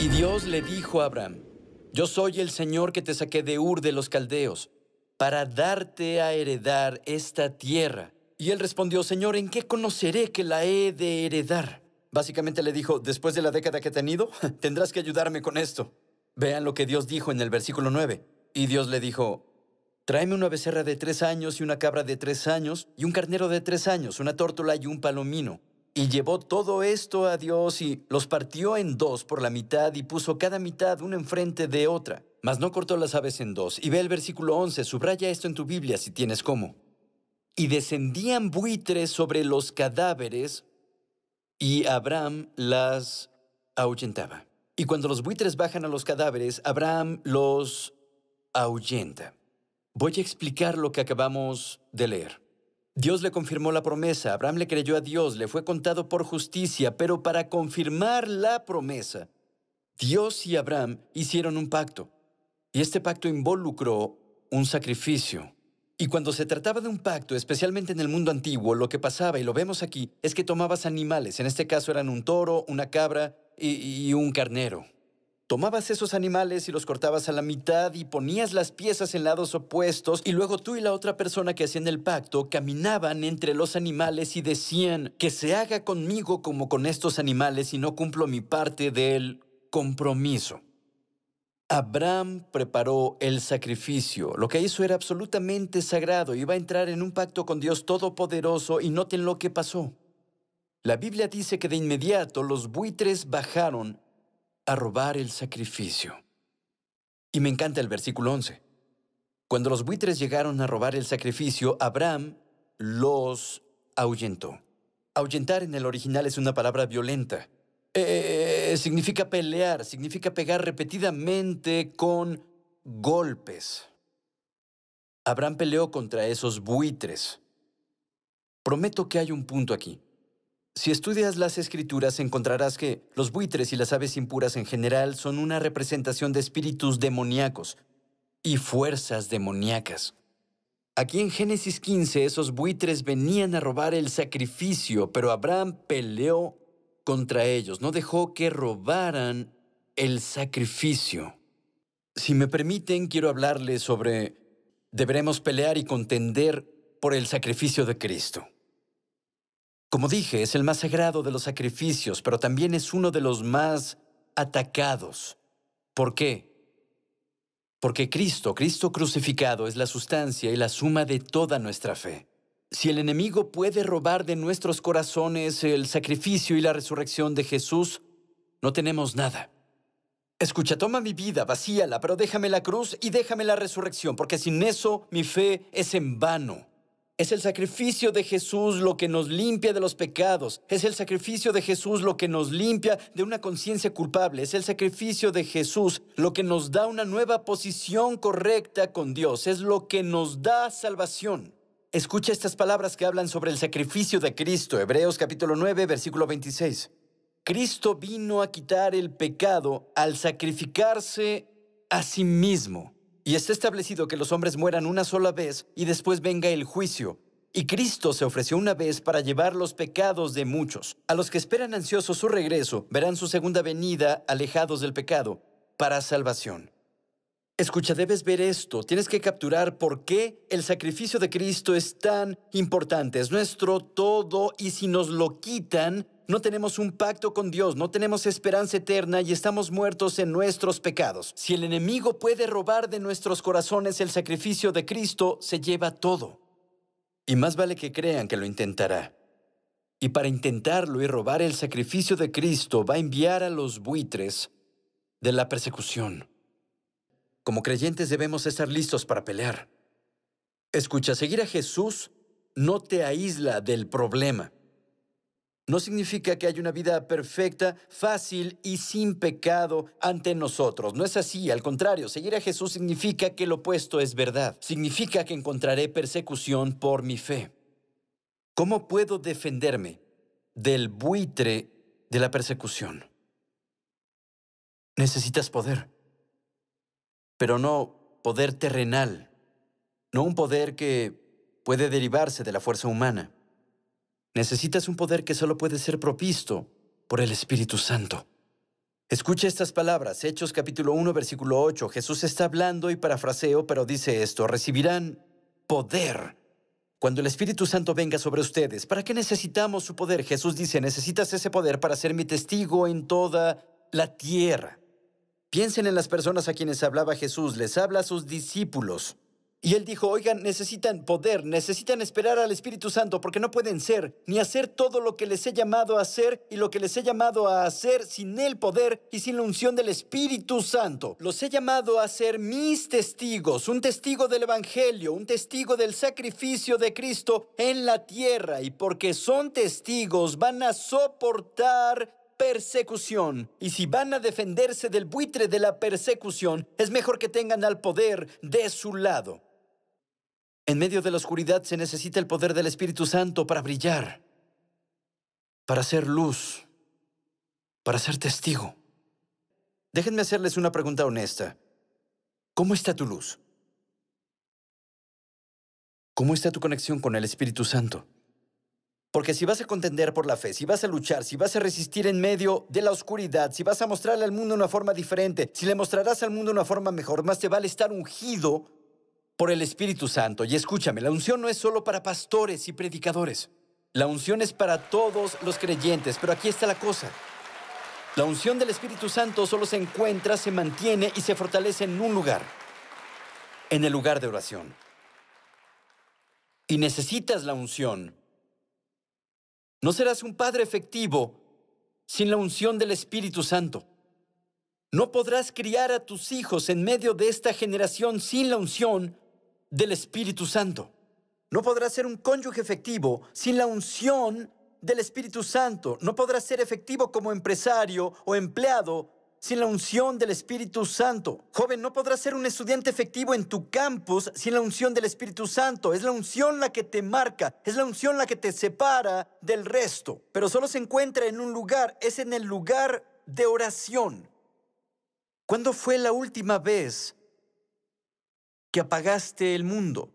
Y Dios le dijo a Abraham, yo soy el Señor que te saqué de Ur de los Caldeos, para darte a heredar esta tierra. Y él respondió, Señor, ¿en qué conoceré que la he de heredar? Básicamente le dijo, después de la década que he tenido, tendrás que ayudarme con esto. Vean lo que Dios dijo en el versículo 9. Y Dios le dijo, tráeme una becerra de tres años y una cabra de tres años y un carnero de tres años, una tórtola y un palomino. Y llevó todo esto a Dios y los partió en dos por la mitad y puso cada mitad una enfrente de otra. Mas no cortó las aves en dos. Y ve el versículo 11, subraya esto en tu Biblia si tienes cómo. Y descendían buitres sobre los cadáveres y Abraham las ahuyentaba. Y cuando los buitres bajan a los cadáveres, Abraham los ahuyenta. Voy a explicar lo que acabamos de leer. Dios le confirmó la promesa, Abraham le creyó a Dios, le fue contado por justicia, pero para confirmar la promesa, Dios y Abraham hicieron un pacto. Y este pacto involucró un sacrificio. Y cuando se trataba de un pacto, especialmente en el mundo antiguo, lo que pasaba, y lo vemos aquí, es que tomabas animales, en este caso eran un toro, una cabra y, y un carnero. Tomabas esos animales y los cortabas a la mitad y ponías las piezas en lados opuestos y luego tú y la otra persona que hacían el pacto caminaban entre los animales y decían que se haga conmigo como con estos animales y no cumplo mi parte del compromiso. Abraham preparó el sacrificio. Lo que hizo era absolutamente sagrado. Iba a entrar en un pacto con Dios Todopoderoso y noten lo que pasó. La Biblia dice que de inmediato los buitres bajaron a robar el sacrificio. Y me encanta el versículo 11. Cuando los buitres llegaron a robar el sacrificio, Abraham los ahuyentó. Ahuyentar en el original es una palabra violenta. Eh, significa pelear, significa pegar repetidamente con golpes. Abraham peleó contra esos buitres. Prometo que hay un punto aquí. Si estudias las escrituras encontrarás que los buitres y las aves impuras en general son una representación de espíritus demoníacos y fuerzas demoníacas. Aquí en Génesis 15 esos buitres venían a robar el sacrificio, pero Abraham peleó contra ellos, no dejó que robaran el sacrificio. Si me permiten, quiero hablarles sobre deberemos pelear y contender por el sacrificio de Cristo. Como dije, es el más sagrado de los sacrificios, pero también es uno de los más atacados. ¿Por qué? Porque Cristo, Cristo crucificado, es la sustancia y la suma de toda nuestra fe. Si el enemigo puede robar de nuestros corazones el sacrificio y la resurrección de Jesús, no tenemos nada. Escucha, toma mi vida, vacíala, pero déjame la cruz y déjame la resurrección, porque sin eso mi fe es en vano. Es el sacrificio de Jesús lo que nos limpia de los pecados. Es el sacrificio de Jesús lo que nos limpia de una conciencia culpable. Es el sacrificio de Jesús lo que nos da una nueva posición correcta con Dios. Es lo que nos da salvación. Escucha estas palabras que hablan sobre el sacrificio de Cristo. Hebreos capítulo 9, versículo 26. Cristo vino a quitar el pecado al sacrificarse a sí mismo. Y está establecido que los hombres mueran una sola vez y después venga el juicio. Y Cristo se ofreció una vez para llevar los pecados de muchos. A los que esperan ansiosos su regreso, verán su segunda venida alejados del pecado, para salvación. Escucha, debes ver esto. Tienes que capturar por qué el sacrificio de Cristo es tan importante. Es nuestro todo y si nos lo quitan, no tenemos un pacto con Dios, no tenemos esperanza eterna y estamos muertos en nuestros pecados. Si el enemigo puede robar de nuestros corazones el sacrificio de Cristo, se lleva todo. Y más vale que crean que lo intentará. Y para intentarlo y robar el sacrificio de Cristo, va a enviar a los buitres de la persecución. Como creyentes debemos estar listos para pelear. Escucha, seguir a Jesús no te aísla del problema. No significa que haya una vida perfecta, fácil y sin pecado ante nosotros. No es así, al contrario, seguir a Jesús significa que lo opuesto es verdad. Significa que encontraré persecución por mi fe. ¿Cómo puedo defenderme del buitre de la persecución? Necesitas poder, pero no poder terrenal, no un poder que puede derivarse de la fuerza humana. Necesitas un poder que solo puede ser provisto por el Espíritu Santo. Escucha estas palabras, Hechos capítulo 1, versículo 8. Jesús está hablando y parafraseo, pero dice esto, recibirán poder cuando el Espíritu Santo venga sobre ustedes. ¿Para qué necesitamos su poder? Jesús dice, necesitas ese poder para ser mi testigo en toda la tierra. Piensen en las personas a quienes hablaba Jesús, les habla a sus discípulos. Y él dijo, oigan, necesitan poder, necesitan esperar al Espíritu Santo porque no pueden ser ni hacer todo lo que les he llamado a hacer y lo que les he llamado a hacer sin el poder y sin la unción del Espíritu Santo. Los he llamado a ser mis testigos, un testigo del Evangelio, un testigo del sacrificio de Cristo en la tierra y porque son testigos van a soportar persecución. Y si van a defenderse del buitre de la persecución, es mejor que tengan al poder de su lado. En medio de la oscuridad se necesita el poder del Espíritu Santo para brillar, para ser luz, para ser testigo. Déjenme hacerles una pregunta honesta. ¿Cómo está tu luz? ¿Cómo está tu conexión con el Espíritu Santo? Porque si vas a contender por la fe, si vas a luchar, si vas a resistir en medio de la oscuridad, si vas a mostrarle al mundo una forma diferente, si le mostrarás al mundo una forma mejor, más te vale estar ungido por el Espíritu Santo. Y escúchame, la unción no es solo para pastores y predicadores. La unción es para todos los creyentes, pero aquí está la cosa. La unción del Espíritu Santo solo se encuentra, se mantiene y se fortalece en un lugar, en el lugar de oración. Y necesitas la unción. No serás un padre efectivo sin la unción del Espíritu Santo. No podrás criar a tus hijos en medio de esta generación sin la unción del Espíritu Santo. No podrás ser un cónyuge efectivo sin la unción del Espíritu Santo. No podrás ser efectivo como empresario o empleado sin la unción del Espíritu Santo. Joven, no podrás ser un estudiante efectivo en tu campus sin la unción del Espíritu Santo. Es la unción la que te marca, es la unción la que te separa del resto. Pero solo se encuentra en un lugar, es en el lugar de oración. ¿Cuándo fue la última vez que apagaste el mundo,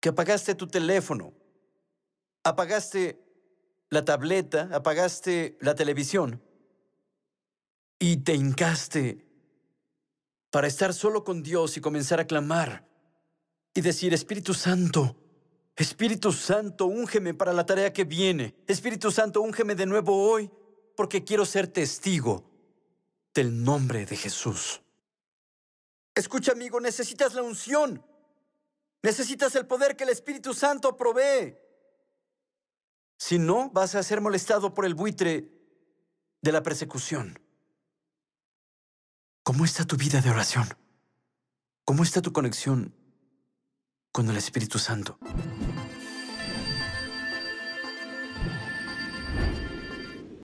que apagaste tu teléfono, apagaste la tableta, apagaste la televisión y te hincaste para estar solo con Dios y comenzar a clamar y decir, Espíritu Santo, Espíritu Santo, úngeme para la tarea que viene. Espíritu Santo, úngeme de nuevo hoy porque quiero ser testigo del nombre de Jesús. Escucha, amigo, necesitas la unción. Necesitas el poder que el Espíritu Santo provee. Si no, vas a ser molestado por el buitre de la persecución. ¿Cómo está tu vida de oración? ¿Cómo está tu conexión con el Espíritu Santo?